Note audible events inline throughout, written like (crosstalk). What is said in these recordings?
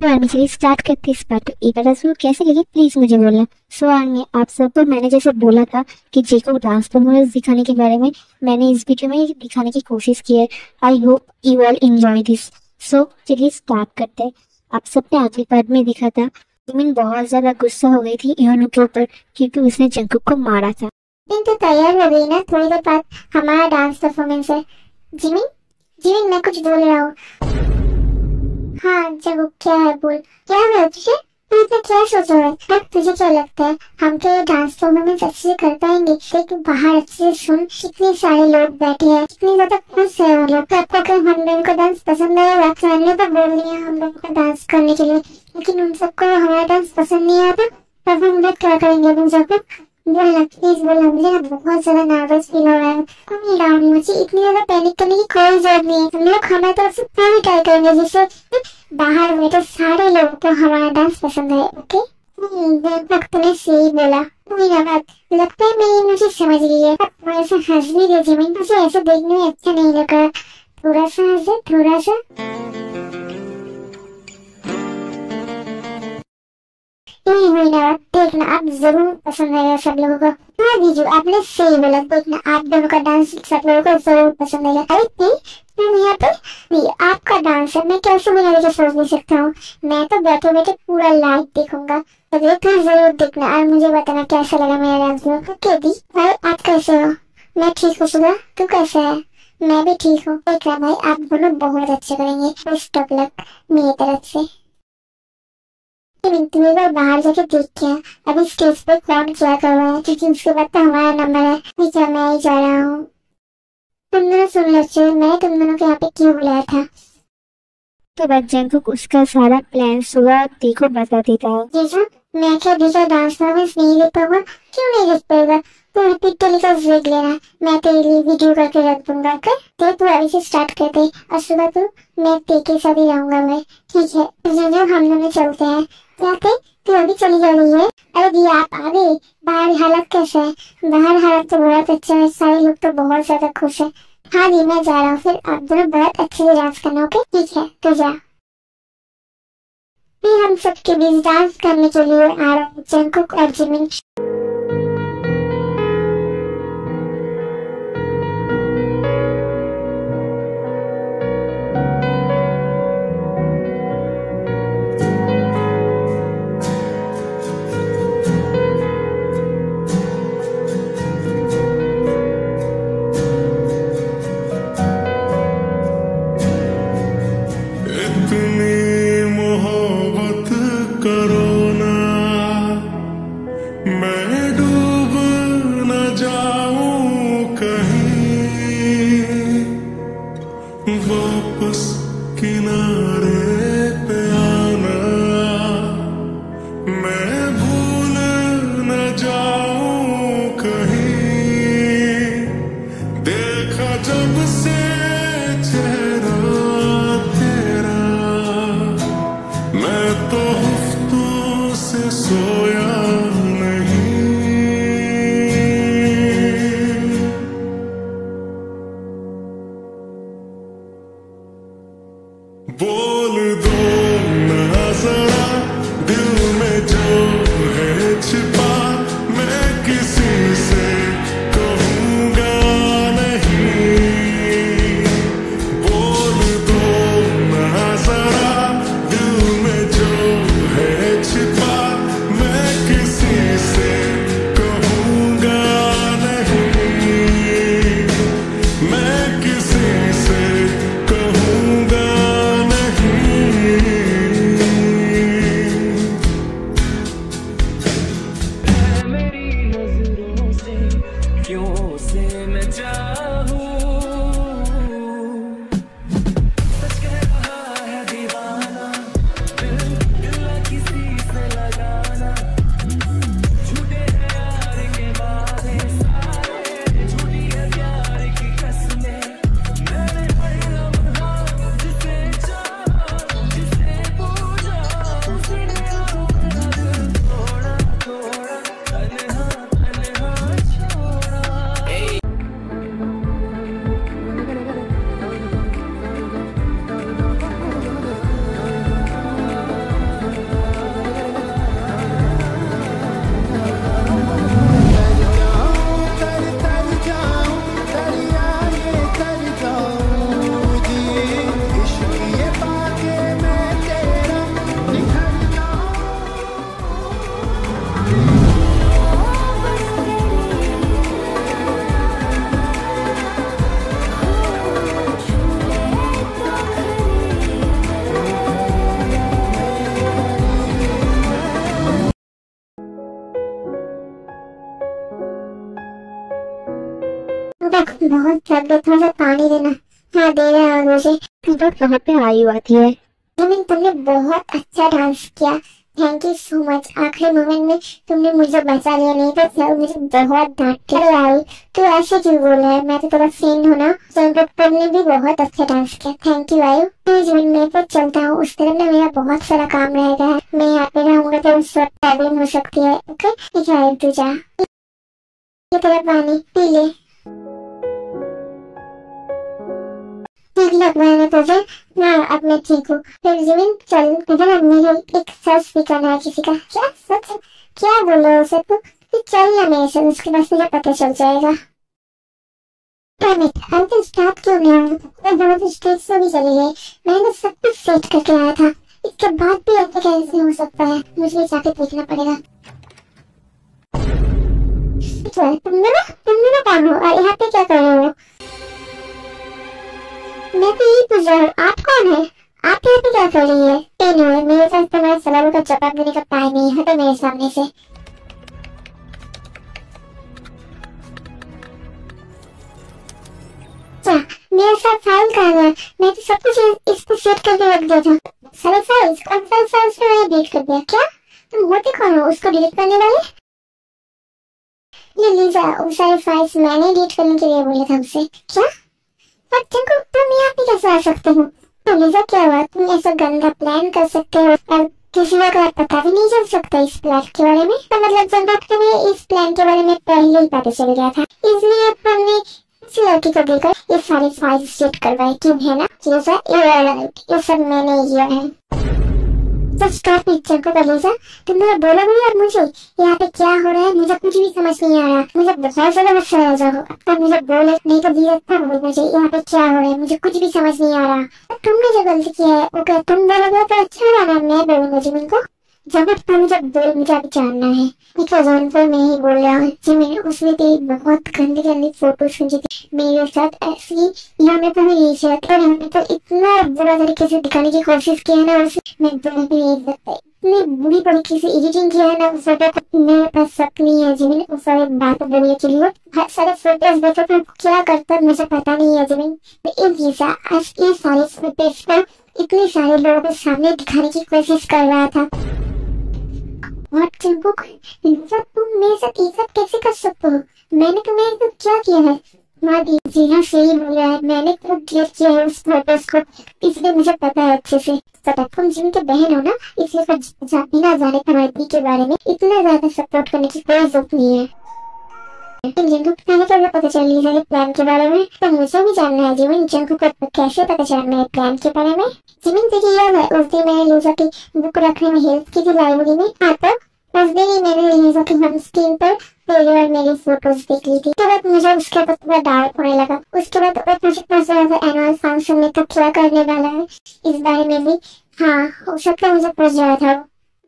तो स्टार्ट करते इस बार शुरू कैसे लगे? प्लीज़ मुझे बोलना। सो आर्मी आप सबको, मैंने जैसे बोला था कि जे को दिखाने के बारे में, मैंने इस वीडियो में दिखाने की कोशिश की है। I hope you all enjoy this so चलिए स्टार्ट करते हैं। आप सबने आखिरी पार्ट में देखा था जिमिन बहुत ज़्यादा गुस्सा हो गई थी योनो के ऊपर, क्योंकि उसने जंकुक को मारा था। तो तैयार हो गई ना थोड़ी देर बाद। हमारा डांस परफॉर्मेंस है। जिमिन जिमिन मैं कुछ बोल रहा हूँ। हाँ जब क्या है बोल, क्या हुआ तुझे तू इतना क्या सोच रहा है अब तुझे क्या लगता है? हम तो ये डांस परफॉर्मेंस अच्छे से कर पाएँगे। लेकिन बाहर अच्छे से सुन, कितने सारे लोग बैठे हैं, कितने ज़्यादा खुश है वो लोग। तो आपको अगर हम लोगों को डांस पसंद आएगा तो हमने तो बोल दिया हम लोगों को डांस करने के लिए। लेकिन उन सबको हमारा डांस पसंद नहीं आता तब हम लोग क्या करेंगे? उन सबको बोलना प्लीज़ बोलना मुझे ना बहुत ज़्यादा नर्वस फील हो रहा है। डाउन मुझे इतनी ज़्यादा पैनिक करने की कोई ज़रूरत नहीं है। हम लोग हमारे तरफ़ से पूरी ट्राई करेंगे, जिससे बाहर बैठे सारे लोगों को हमारा डांस पसंद है ओके दीपक ने सही बोला। कोई बात। लगता है मेरी मुझे समझ गई है। अब थोड़ा सा हंस भी दे, ज़मीन। मुझे ऐसे देखने में अच्छा नहीं लगा। थोड़ा सा हंस दे, थोड़ा सा। नहीं हुई ना देखना आप ज़रूर पसंद आएगा सब लोगों को। हाँ दीजू, आपने सही बोला। देखना आप दोनों का डांस सब लोगों को ज़रूर पसंद आएगा। अरे नहीं यहाँ पे नहीं, आपका डांस है। मैं कैसे बिना देखे सोच नहीं सकता हूँ। मैं तो बैठे बैठे पूरा लाइव देखूँगा। तो देखना ज़रूर देखना। और मुझे बताना कैसा लगा मेरा डांस ओके दी। भाई, आप कैसे हो? मैं ठीक हूँ सुबह तू कैसे है? मैं भी ठीक हूँ। देख रहा भाई, आप दोनों बहुत अच्छे करेंगे। बेस्ट ऑफ़ लक मेरी तरफ़ से। तुम एक बार बाहर जाके देख के अभी स्टेज पे कौन क्या कर रहा है? क्योंकि उसके बाद तो हमारा नंबर है नहीं क्या मैं ही जा रहा हूँ। तुम दोनों सुन लो मैं तुम दोनों को यहाँ पे क्यों बुलाया था? तो बाद जंकुक उसका सारा प्लान सुबह देखो बता देता है। जीजू मैं क्या देखा डांस परफॉर्मेंस नहीं देख पाऊँगा क्यों नहीं देख पाएगा? तू रिपीट टेलीकास्ट देख लेना मैं तेरे लिए वीडियो करके रख दूँगा ओके तो तू अभी से स्टार्ट कर दे। और सुबह तू मैं तेरे के साथ ही रहूँगा मैं। ठीक है। जीजू हम दोनों चलते हैं। जाते, तू अभी चली जा रही है। अरे दी आप आ गए बाहर हालत कैसे है? बाहर हालत तो बहुत अच्छा है। सारे लोग तो बहुत ज़्यादा खुश है। हाँ जी, मैं जा रहा हूँ। फिर आप दोनों बहुत अच्छे से डांस करना ओके ठीक है तो जा। फिर हम सबके बीच डांस करने के लिए आ रहा हूँ जंकुक और जिमिन किनारे बहुत थक गया थोड़ा सा पानी देना हाँ दे रहा हूँ मुझे बट वहाँ पे आयु आती है जिमिन तुमने बहुत अच्छा डांस किया थैंक यू सो मच आखिरी मोमेंट में तुमने मुझे बचा लिया नहीं तो सर मुझे बहुत डांट आई तू ऐसे क्यों बोल रहा है मैं तो थोड़ा फ्रेंड हूँ ना तो तुमने भी बहुत अच्छा डांस किया थैंक यू आयु मैं जिमिन मैं तो चलता हूँ उस तरफ़ ना मेरा बहुत सारा काम रहेगा मैं यहाँ पे रहूँगा तो उस वक्त प्रॉब्लम हो सकती है ओके ठीक है आयु तू जा तेरा पानी पी ले ठीक लग रहा है तुझे हाँ अब मैं ठीक हूँ। फिर जिमिन चल अब मेरे एक सच भी करना है किसी का। क्या सच क्या बोल हो उसे तू? तू चल ना मेरे से उसके बाद तुझे पता चल जाएगा। हम तो स्टार्ट क्यों नहीं स्टेज से भी चली गई। मैंने सब कुछ सेट करके आया था। इसके बाद भी ऐसा कैसे हो सकता है? मुझे जाके देखना पड़ेगा। तुम दोनों तुम दोनों और यहाँ पे क्या कर रहे हो? मैं तो रहा हूँ, आप कौन है? आप यहाँ पे क्या कर रही है? एनीवे मेरे पास तुम्हारे सवालों का जवाब देने का टाइम नहीं है हटो मेरे सामने से। मेरे साथ फ़ाइल कहाँ गया? मैं तो सब कुछ इसको सेट करके रख दिया था। सारे फाइल्स कौन सारे फाइल्स पे मैंने डिलीट कर दिया? क्या? तुम होते कौन हो? उसको डिलीट करने वाले? ये लीजा वो सारे फाइल्स मैंने डिलीट करने के लिए बोले थे हमसे। क्या? पर को तुम यहाँ पे कैसे आ सकते हो। तो लिजा क्या हुआ, तुम ऐसा गंदा प्लान कर सकते हो। और किसी को का पता भी नहीं चल सकता इस प्लान के बारे में। तो मतलब जब बात करें इस प्लान के बारे में पहले ही पता चल गया था, इसलिए हमने इस लड़की को देखकर ये सारी फ़ाइल सेट करवाए, क्यों है ना? ये सब मैंने किया है। तो स्टॉप पिक्चर को कर तो तुम बोला बोलोगे यार मुझे, यहाँ पे क्या हो रहा है, मुझे कुछ भी समझ नहीं आ रहा। मुझे बहुत ज़्यादा गुस्सा आ जाओ अब मुझे बोले, नहीं तो धीरे तब बोल मुझे, यहाँ पे क्या हो रहा है, मुझे कुछ भी समझ नहीं आ रहा। तुमने जो गलती किया है, वो तुम बोलोगे तो अच्छा होगा ना? मैं बोलूँगा जिमिन को। जब तक मुझे बोल मुझे अभी जानना है, एक जौनपुर में ही बोल रहा हूँ जिमिन उसने तेरी बहुत गंदी गंदी फ़ोटोज़ खींची थी, मेरे साथ ऐसी यहाँ में तो नहीं और पे तो इतना बुरा तरीके से दिखाने की कोशिश की है ना उसे, मैं बोल भी नहीं सकता। इतनी बुरी तरीके से एडिटिंग किया है ना उस फ़ोटो को, मेरे पास शक नहीं है जिमिन उस सारे बात बोलने के लिए हर सारे फ़ोटोज़ देखो तो क्या करता मुझे पता नहीं है जिमिन तो एक वीज़ा आज ये सारे फ़ोटोज़ को इतने सारे लोगों के सामने दिखाने की कोशिश कर रहा था। और चिंपू इज़्ज़त तुम मेरे साथ इज़्ज़त कैसे कर सकते हो? मैंने तुम्हें तो क्या किया है? माँ जी हाँ सही बोल है। मैंने खुद डिलीट किया है उस फ़ोटोज़ को। इसलिए मुझे पता है अच्छे से। पता तुम जिम के बहन हो ना, इसलिए तो बिना जाने तुम्हारे दी के बारे में इतना ज़्यादा सपोर्ट करने की कोई ज़रूरत नहीं है। लेकिन जिनको पहले कैसे पता चल रही है प्लान के बारे में। तो मुझे भी जानना है जीवन जिनको को कैसे पता चलना है प्लान के बारे में। जिमिन तुझे याद है, उस दिन मैंने लीजा की बुक रखने में हेल्प की थी लाइब्रेरी में। हाँ तो उस दिन ही मैंने लीजा की होम स्क्रीन पर तेरी और मेरी फ़ोटोज़ देख ली थी। उसके बाद मुझे उसके बाद थोड़ा डाउट होने लगा। उसके बाद मुझे पता था एनुअल फ़ंक्शन में तो क्या करने वाला है, इस बारे में भी। हाँ हो सकता है मुझे रहा था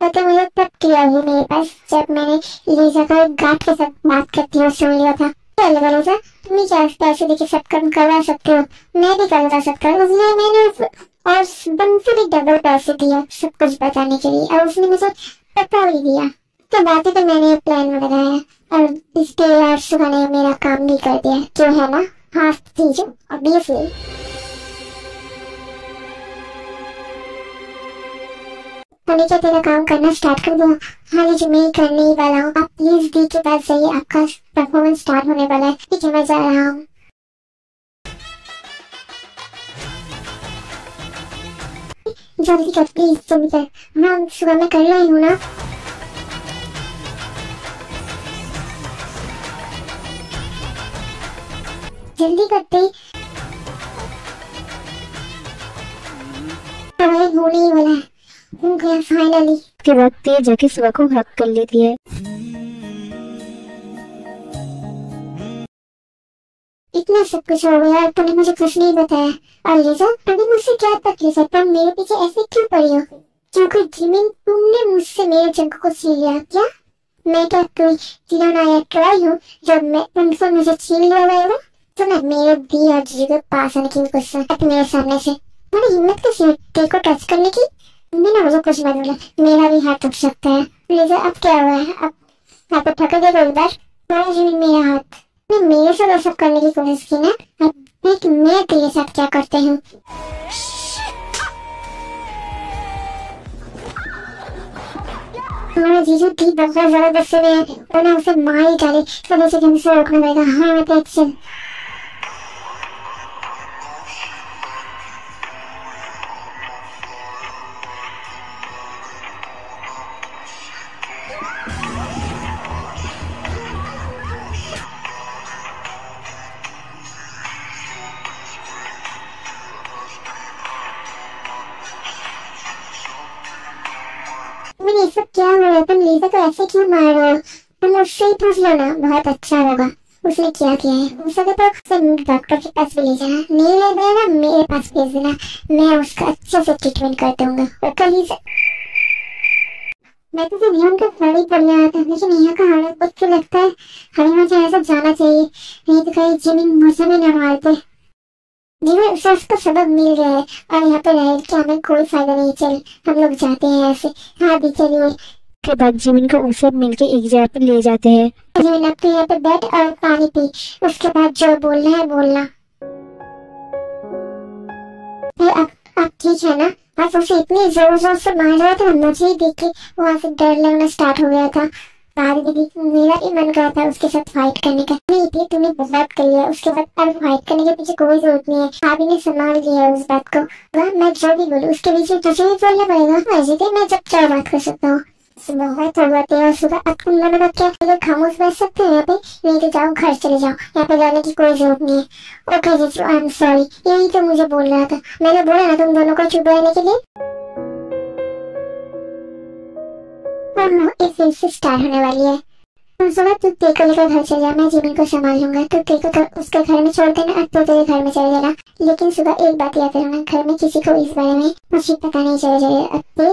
पता मुझे तब किया ही मेरे पास जब मैंने लीजा का गार्ड के साथ बात करती हुए सुन लिया था। चलो लीजा? तुम ही क्या पैसे सब करवा सकते हो? मैं भी करवा सकता हूँ। मैंने उस और भी डबल पैसे दिया सब कुछ बताने के लिए। और उसने मुझे पता भी दिया। तो बातें तो मैंने प्लान बनाया। और इसके यार सुबह ने मेरा काम भी कर दिया। जो है ना हाँ चीज़ों ऑब्वियसली मैंने क्या तेरा काम करना स्टार्ट कर दिया हाँ ये मैं ही करने ही वाला हूँ आप प्लीज़ दी के पास जाइए, आपका परफॉर्मेंस स्टार्ट होने वाला है। ठीक है, मैं जा रहा हूँ। जल्दी कर प्लीज़ जल्दी कर। हाँ सुबह मैं कर रही हूँ ना। जल्दी करते। हमारे होने ही वाला है। हो गया फाइनली बाद तेज जाके सुबह को हक कर लेती है। इतना सब कुछ हो गया और तूने मुझे कुछ नहीं बताया। और लिजा तूने मुझसे क्या तकलीफ़ है तुम मेरे पीछे ऐसे क्यों पड़ी हो? क्योंकि जिमिन तुमने मुझसे मेरे जंग को छीन लिया, क्या? मैं क्या कोई खिलौना ट्रॉय हूँ, जब मैं तुमसे मुझे छीन लिया गया तूने मेरे दी और जी के पास आने की गुस्सा मेरे सामने से। तुम्हारी हिम्मत कैसी को टच करने की? तुमने ना, मुझे कुछ बोला। मेरा भी हाथ उठ सकता है। लिजा अब क्या हुआ है? अब कर देखो एक बार। तुम्हारा जिमिन मेरा हाथ ने मेरे साथ सब करने की कोशिश की ना। अब देख, मैं तेरे साथ क्या करते हूँ। हमारा जीजू ठीक दफ़ा ज़बरदस्ती में है और उसे मार ही डाले। तब उसे ढंग से रोकना पड़ेगा। हाँ मैं ऐसे क्यों मार रहे हो। तुम उससे ही पूछ लो ना। बहुत अच्छा होगा उसने क्या किया है? हो सके तो उसे डॉक्टर के पास भी ले जाना। नहीं ले देना मेरे पास भेज देना। मैं उसका अच्छे से ट्रीटमेंट कर दूँगा। ही से मैं तो ध्यान का खड़ी पड़ गया था। लेकिन यहाँ का हालत देख के लगता है। हमें मुझे ऐसा जाना चाहिए। नहीं तो कहीं जिमिन मुझे भी न मारते। जीवन उसे उसका सबक मिल गया है। और यहाँ पे रह के हमें कोई फ़ायदा नहीं। चल, हम लोग जाते हैं ऐसे हाँ भी चलिए। के बाद जिमिन को उन सब मिलके एक जगह पर ले जाते हैं। जीवन अब तो यहाँ पे बैठ और पानी पी। उसके बाद जो बोलना है बोलना। अब अब ठीक है ना? आप उसे इतनी ज़ोर ज़ोर से मार रहे थे, मुझे ही देख के वहाँ से डर लगना स्टार्ट हो गया था। बाद देख मेरा ही मन कर रहा था उसके साथ फाइट करने का। नहीं थी तुमने बहुत कर लिया। उसके बाद अब फाइट करने के पीछे कोई ज़रूरत नहीं है। भाभी ने संभाल लिया उस बात को। वह, मैं जो भी बोलूँ, उसके पीछे तुझे ही बोलना पड़ेगा। तो मैं जब चार बात कर सकता हूँ? बहुत हो गया तेरह सुबह अब तुम दोनों का क्या अगर खामोश बैठ सकते हो यहाँ पे नहीं तो जाओ घर चले जाओ। यहाँ पे जाने की कोई ज़रूरत नहीं है। ओके जीजू आई एम सॉरी यही तो मुझे बोल रहा था, मैंने बोला ना तुम दोनों को चुप रहने के लिए। और नो इस फिर से स्टार्ट होने वाली है। सुबह तू तेरे को लेकर घर चले जा मैं जिमिन को संभाल लूँगा तू तेरे को तो उसके घर में छोड़ देना और तू तेरे घर में चले जाना लेकिन सुबह एक बात याद रखना घर में किसी को इस बारे में भी पता नहीं चला जाए अब ते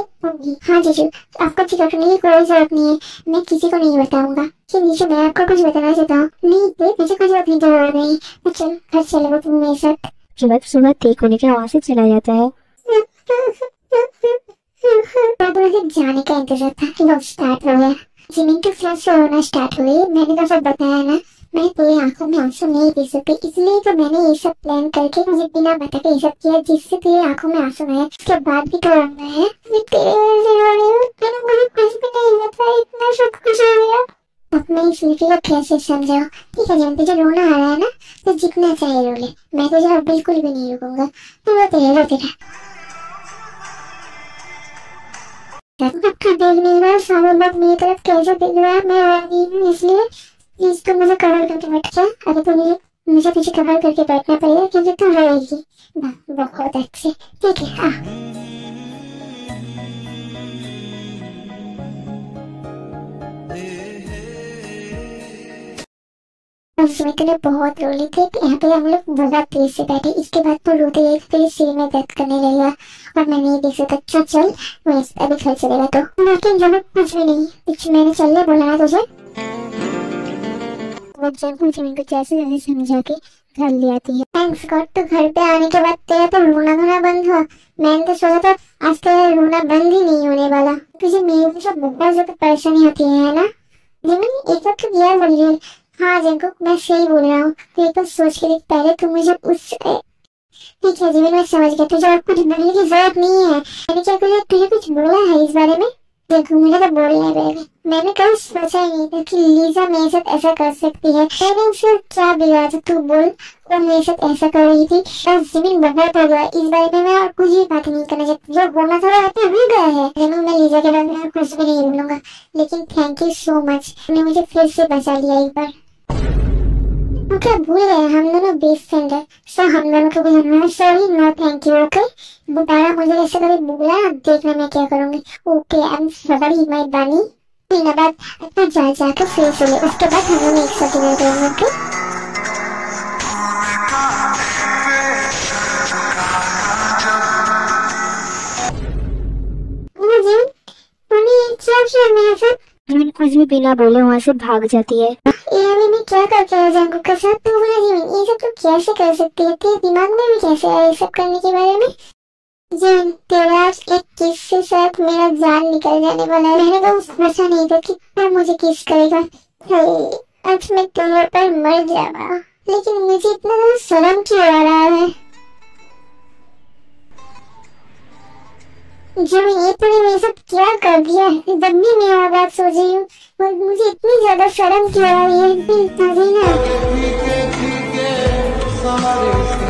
हाँ जीजू आपको चिकन करने की कोई ज़रूरत नहीं है मैं किसी को नहीं बताऊँगा कि जीजू मैं आपको कुछ बताना चाहता हूँ नहीं ते मुझे कुछ अपनी ज़रूरत नहीं तो चल घर चले वो तुम मेरे साथ के बाद सुबह तेक होने के वहाँ से चला जाता है जाने का इंतज़ार था स्टार्ट हो गया। जिमिन की फ्लैश से होना स्टार्ट हुई मैंने तो सब बताया ना। मैं तेरी आँखों में आँसू नहीं देख सकती। इसलिए तो मैंने ये सब प्लान करके मुझे बिना बता के ये सब किया, जिससे तेरी आँखों में आँसू आए। उसके बाद भी तो रोना है मैं तेरे वजह से रो रही हूँ। मैंने मुझे कुछ भी नहीं बताया। इतना सब कुछ हो गया। मैं इस लड़की को कैसे समझाऊं? ठीक है जब तुझे रोना आ रहा है ना तो जितना चाहे रो ले। मैं तुझे अब बिल्कुल भी नहीं रुकूँगा। तू रोते रहे रोते रहे। आपका देख नहीं रहा, सारे लोग मेरी तरफ़ कैसे देख रहा है, मैं आ रही हूँ, इसलिए प्लीज़ तुम मुझे कवर करके बैठ जा अरे तो मुझे मुझे पीछे कवर करके बैठना पड़ेगा, क्योंकि तुम रोएगी बहुत अच्छे। ठीक है, आ। उसमें लिए बहुत रो ली थी यहाँ पे हम लोग बहुत तेज से बैठे। इसके बाद तो रोते गए फिर सिर में दर्द करने लगेगा। और मैं नहीं देख सकता अच्छा चल, मैं अभी घर चलेगा तो। लेकिन जब कुछ भी नहीं, कुछ मैंने चलने बोला तुझे जैसे समझा के घर ले आती है। तो घर पे आने के बाद तेरा तो रोना बंद मैंने तो सोचा था, आज तेरा रोना बंद ही नहीं होने वाला। तुझे बहुत ज़्यादा परेशानी होती है ना? एक वक्त तो रही है हाँ जंकुक मैं सही बोल रहा हूँ। तो एक बार सोच के देख, पहले तुम मुझे उस ठीक है जीवन मैं समझ गया। तुझे और कुछ बोलने की ज़रूरत नहीं है। मैंने क्या तुझे तुझे कुछ बोला है इस बारे में? देखो, मुझे तो बोलना पड़ेगा। मैंने कभी सोचा ही नहीं था कि लीजा मेरे साथ ऐसा कर सकती है। मैंने उससे क्या बिगाड़ा था, तू बोल। वो मेरे साथ ऐसा कर रही थी। और ज़मीन बहुत हो गया। इस बारे में मैं और कुछ भी बात नहीं करना चाहती। जो बोलना था वो तो हो गया है। ज़रूर मैं लीजा के बारे में कुछ भी नहीं बोलूँगा। लेकिन थैंक यू सो मच तुमने मुझे फिर से बचा लिया एक बार। ओके भूल गए हम दोनों बेस्ट फ्रेंड है सो हम दोनों को भी sorry no thank you okay दोबारा मुझे ऐसे कभी बोला देखना मैं क्या करूँगी। Okay I am sorry my बानी महीना बाद, अपना जा जाकर फिर से ले उसके बाद हम लोग एक साथ डिनर करेंगे ओके मुझे तूने क्या जिमिन कुछ भी बिना बोले वहाँ से भाग जाती है। ये मैं क्या करके आया जंगू के साथ तू बोला जीवन ये सब तू कैसे कर सकती है? तेरे दिमाग में भी कैसे आया ये सब करने के बारे में? जीवन तेरा एक किस से साथ मेरा जान निकल जाने वाला है। मैंने तो सोचा नहीं था कि कितना मुझे किस करेगा। आज मैं तुम्हारे पर मर जाऊँगा। लेकिन मुझे इतना शर्म क्यों आ रहा है? जब इतने में सब क्या कर दिया? जब भी मैं और बात सोच रही हूँ मुझे इतनी ज़्यादा शर्म क्यों आ रही है? (laughs) इतनी